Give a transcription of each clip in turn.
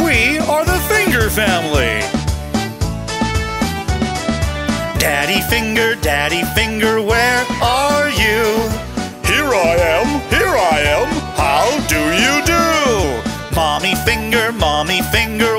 We are the Finger family. Daddy Finger, Daddy Finger, where are you? Here I am, here I am, how do you do? Mommy Finger, Mommy Finger,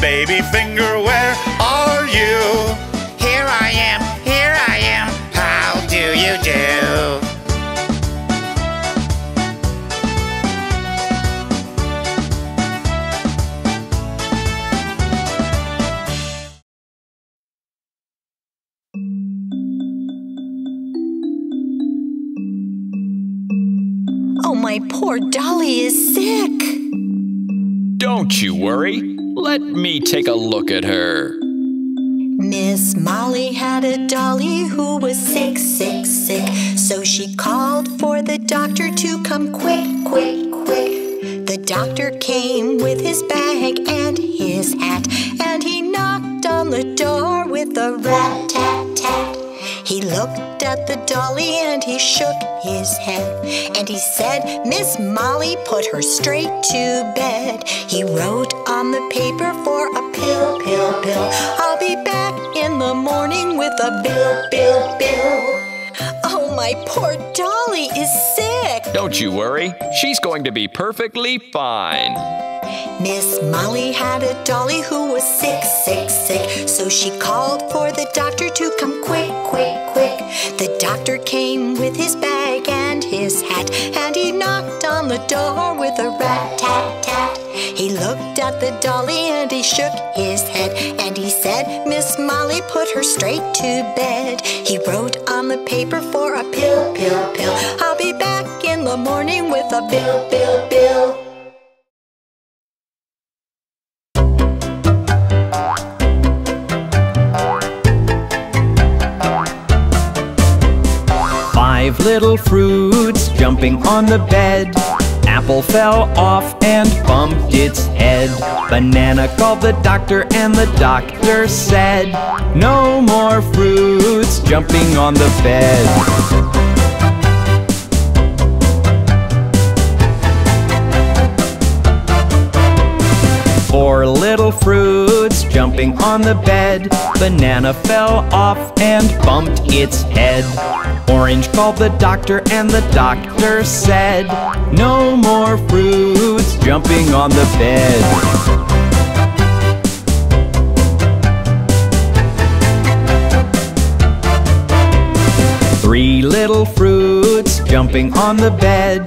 Baby Finger, where are you? Here I am, here I am, how do you do? Oh, my poor Dolly is sick. Don't you worry. Let me take a look at her. Miss Molly had a dolly who was sick, sick, sick. So she called for the doctor to come quick, quick, quick. The doctor came with his bag and his hat, and he knocked on the door with a rat tat tat. He looked at the dolly and he shook his head. And he said, Miss Molly, put her straight to bed. He wrote on the paper for a pill, pill, pill. I'll be back in the morning with a bill, bill, bill. Oh, my poor dolly is sick. Don't you worry. She's going to be perfectly fine. Miss Molly had a dolly who was sick, sick, sick. So she called for the doctor to come quick, quick, quick. The doctor came with his bag and his hat, and he knocked on the door with a rat tat tat. He looked at the dolly and he shook his head, and he said, Miss Molly, put her straight to bed. He wrote on the paper for a pill, pill, pill. I'll be back in the morning with a bill, bill, bill. Five little fruits jumping on the bed. Apple fell off and bumped its head. Banana called the doctor, and the doctor said, No more fruits jumping on the bed. Little fruits jumping on the bed. Banana fell off and bumped its head. Orange called the doctor, and the doctor said, No more fruits jumping on the bed. Three little fruits jumping on the bed.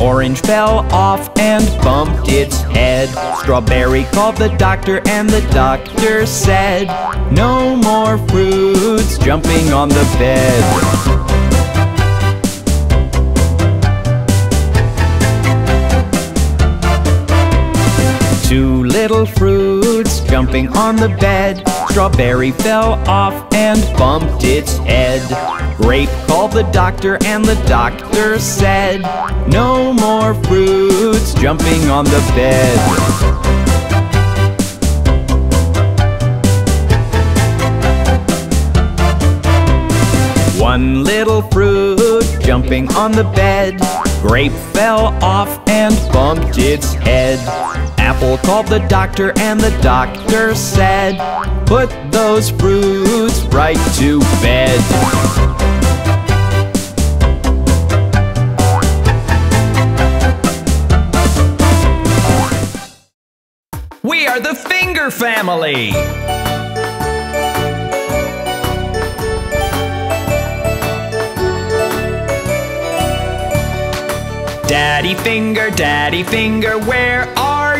Orange fell off and bumped its head. Strawberry called the doctor, and the doctor said, No more fruits jumping on the bed. Two little fruits jumping on the bed. Strawberry fell off and bumped its head. Grape called the doctor and the doctor said, No more fruits jumping on the bed. One little fruit jumping on the bed. Grape fell off and bumped its head. Apple called the doctor and the doctor said, Put those fruits right to bed. We are the Finger Family! Daddy Finger, Daddy Finger, where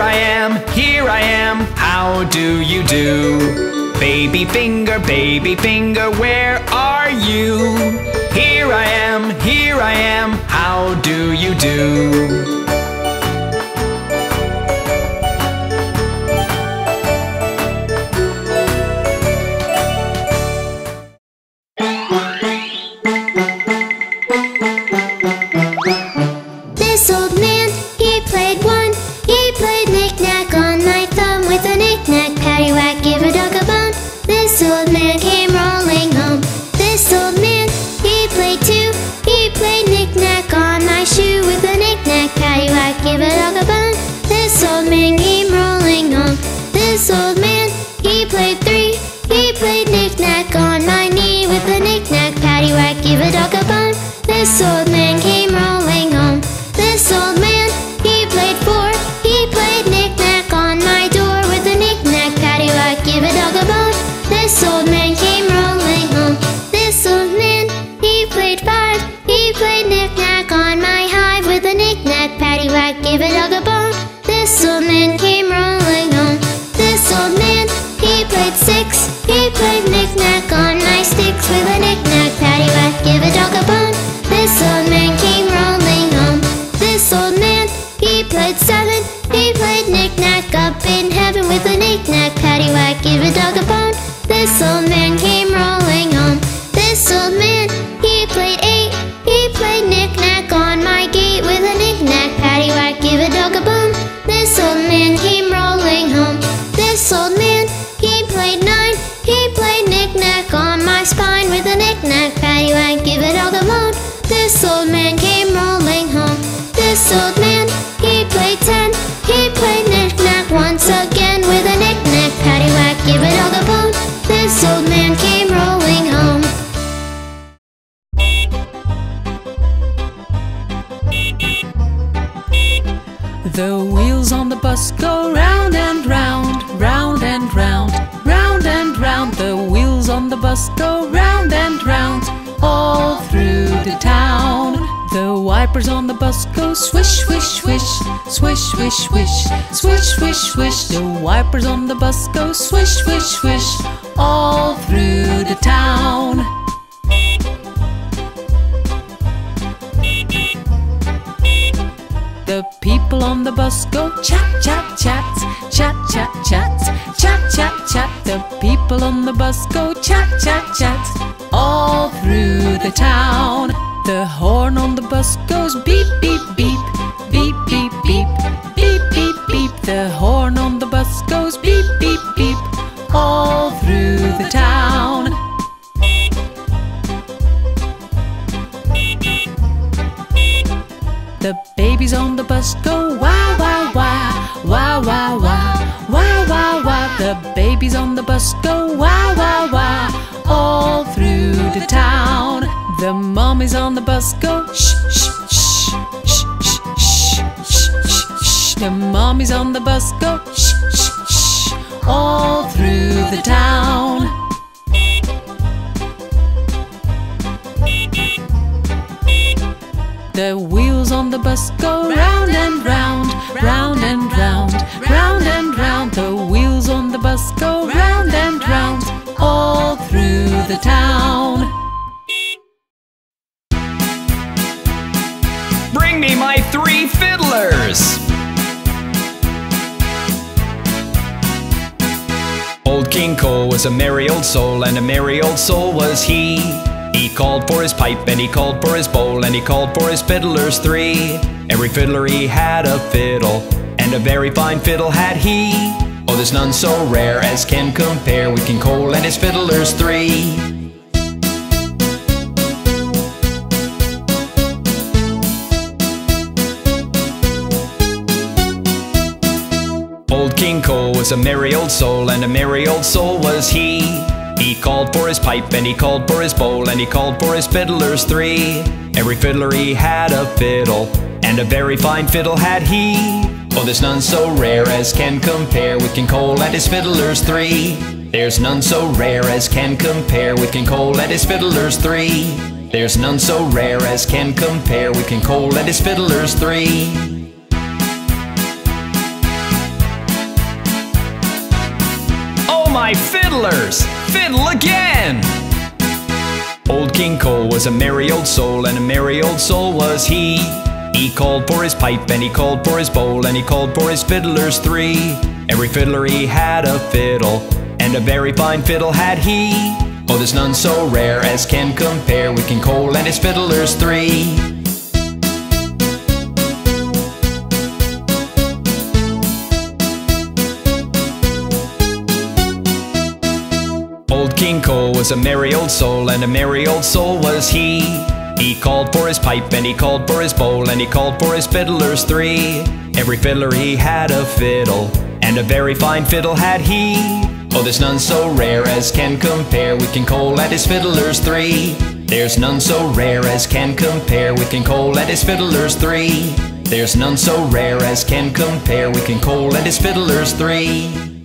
Here I am, here I am, how do you do? Baby Finger, Baby Finger, where are you? Here I am, here I am, how do you do? so The wipers on the bus go swish, swish, swish, all through the town. The people on the bus go chat, chat, chat, chat, chat, chat, chat, chat, chat. The people on the bus go chat, chat, chat, all through the town. The horn on the bus goes beep, beep, on the bus go wah wah wah all through the town. The mummies on the bus go shh shh shh shh shh shh shh. The mummies on the bus go shh shh shh all through the town. The wheels on the bus go round and round, round and round, round and round. The wheels on the bus go round and round, all through the town. Bring me my three fiddlers! Old King Cole was a merry old soul, and a merry old soul was he. He called for his pipe, and he called for his bowl, and he called for his fiddlers three. Every fiddler he had a fiddle, and a very fine fiddle had he. Oh, there's none so rare as can compare with King Cole and his fiddlers three. Old King Cole was a merry old soul, and a merry old soul was he. He called for his pipe, and he called for his bowl, and he called for his fiddlers three. Every fiddler he had a fiddle, and a very fine fiddle had he. Oh, there's none so rare as can compare with King Cole and his fiddlers three. There's none so rare as can compare with King Cole and his fiddlers three. There's none so rare as can compare with King Cole and his fiddlers three. Oh my fiddlers! Again! Old King Cole was a merry old soul, and a merry old soul was he. He called for his pipe, and he called for his bowl, and he called for his fiddlers three. Every fiddler he had a fiddle, and a very fine fiddle had he. Oh, there's none so rare as can compare with King Cole and his fiddlers three. King Cole was a merry old soul, and a merry old soul was he. He called for his pipe, and he called for his bowl, and he called for his fiddlers three. Every fiddler he had a fiddle, and a very fine fiddle had he. Oh, there's none so rare as can compare with King Cole and his fiddlers three. There's none so rare as can compare with King Cole and his fiddlers three. There's none so rare as can compare with King Cole and his fiddlers three.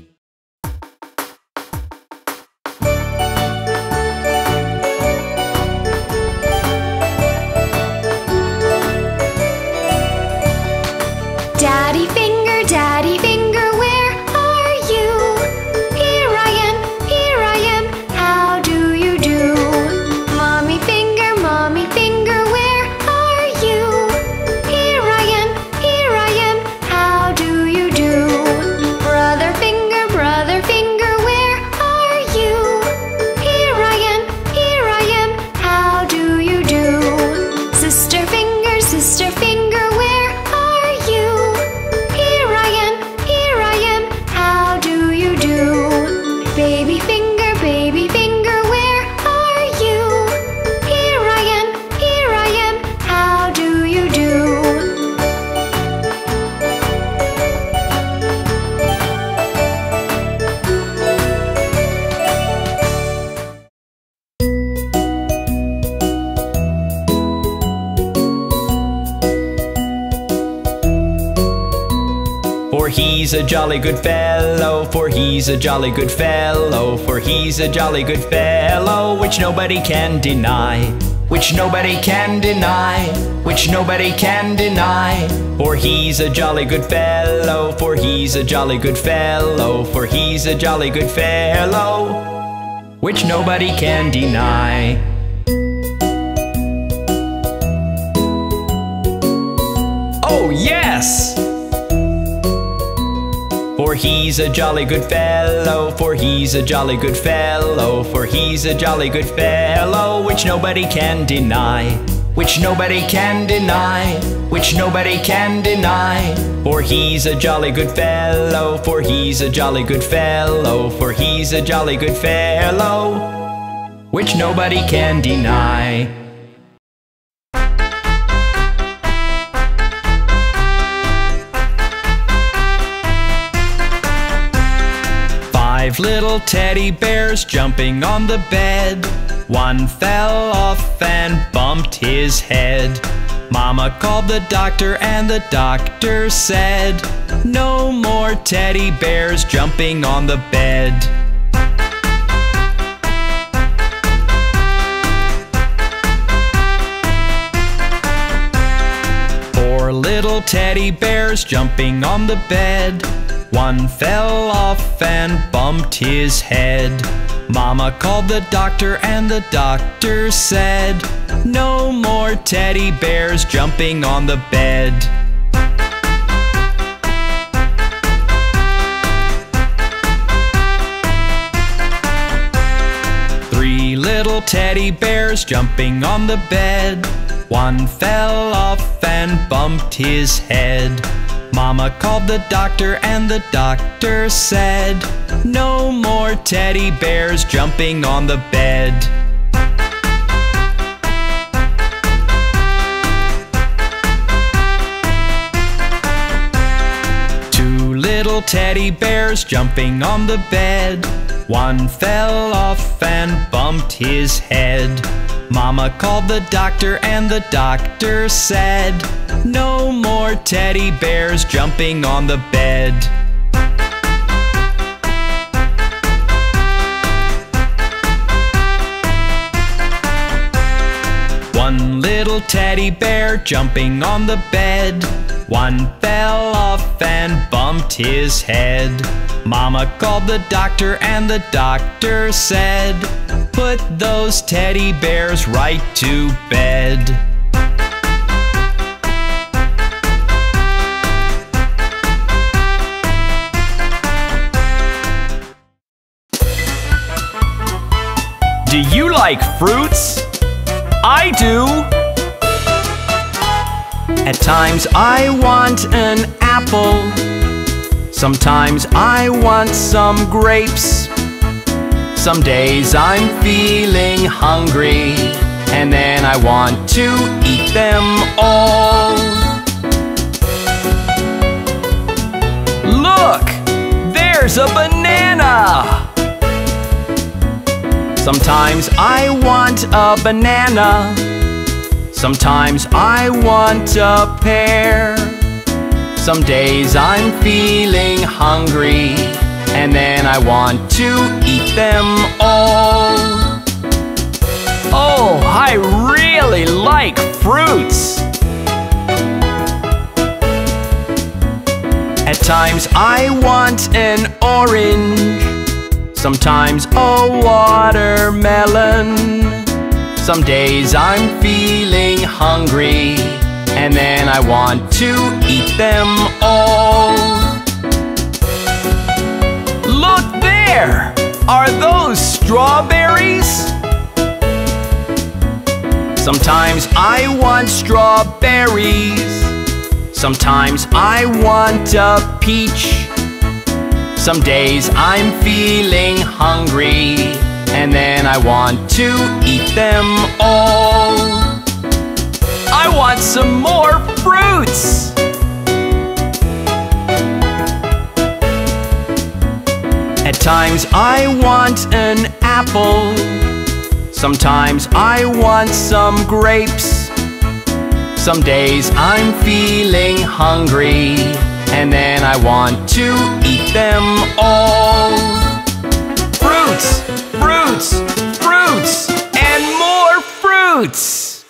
Jolly good fellow, for he's a jolly good fellow, for he's a jolly good fellow, which nobody can deny, which nobody can deny, which nobody can deny. For he's a jolly good fellow, for he's a jolly good fellow, for he's a jolly good fellow, which nobody can deny. Oh, yes! For he's a jolly good fellow, for he's a jolly good fellow, for he's a jolly good fellow, which nobody can deny, which nobody can deny, which nobody can deny. For he's a jolly good fellow, for he's a jolly good fellow, for he's a jolly good fellow, which nobody can deny. Five little teddy bears jumping on the bed. One fell off and bumped his head. Mama called the doctor, and the doctor said, No more teddy bears jumping on the bed. Four little teddy bears jumping on the bed. One fell off and bumped his head. Mama called the doctor, and the doctor said, No more teddy bears jumping on the bed. Three little teddy bears jumping on the bed. One fell off and bumped his head. Mama called the doctor, and the doctor said, No more teddy bears jumping on the bed. Two little teddy bears jumping on the bed. One fell off and bumped his head. Mama called the doctor, and the doctor said, No more teddy bears jumping on the bed. One little teddy bear jumping on the bed. One fell off and bumped his head. Mama called the doctor, and the doctor said, Put those teddy bears right to bed. Do you like fruits? I do. At times I want an apple. Sometimes I want some grapes. Some days I'm feeling hungry. And then I want to eat them all. Look! There's a banana! Sometimes I want a banana. Sometimes I want a pear. Some days I'm feeling hungry. And then I want to eat them all. Oh, I really like fruits. At times I want an orange. Sometimes a watermelon. Some days I'm feeling hungry, and then I want to eat them all. Look there! Are those strawberries? Sometimes I want strawberries. Sometimes I want a peach. Some days I'm feeling hungry, and then I want to eat them all. I want some more fruits! At times I want an apple. Sometimes I want some grapes. Some days I'm feeling hungry, and then I want to eat them all. Fruits, fruits, fruits, and more fruits!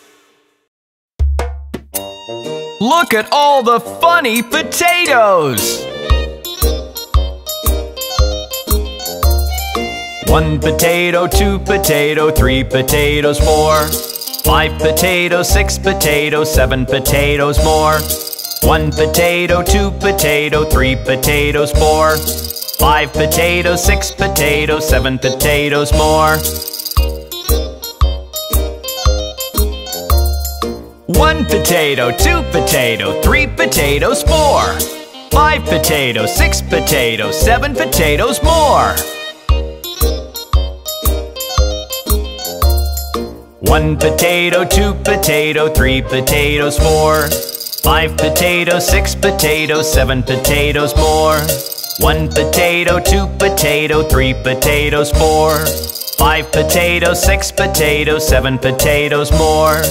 Look at all the funny potatoes! One potato, two potato, three potatoes four. Five potatoes, six potatoes, seven potatoes more. One potato, two potato, three potatoes four. Five potatoes, six potatoes, seven potatoes more. One potato, two potato, three potatoes, four. Five potatoes, six potatoes, seven potatoes more. One potato, two potato, three potatoes, four. Five potatoes, six potatoes, seven potatoes more. One potato, two potato, three potatoes, four. Five potatoes, six potatoes, seven potatoes more.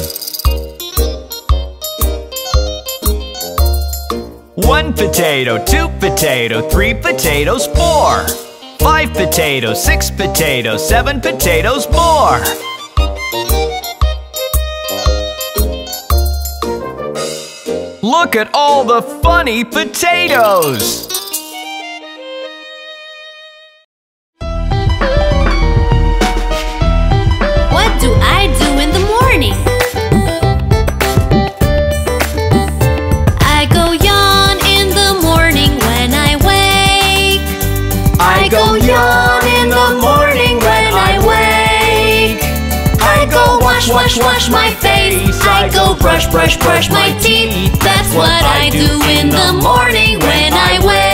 One potato, two potato, three potatoes, four. Five potatoes, six potatoes, seven potatoes more. Look at all the funny potatoes! face. I go brush, brush, brush my teeth. That's what I do in the morning when I wake.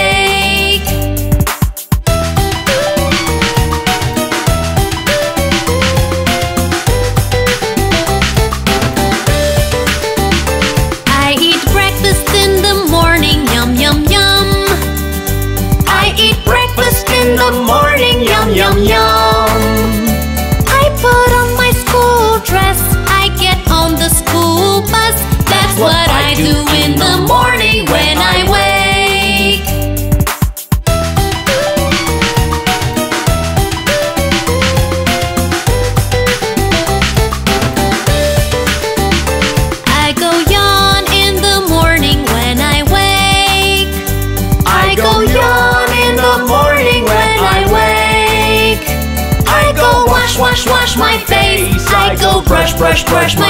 brush, brush, my.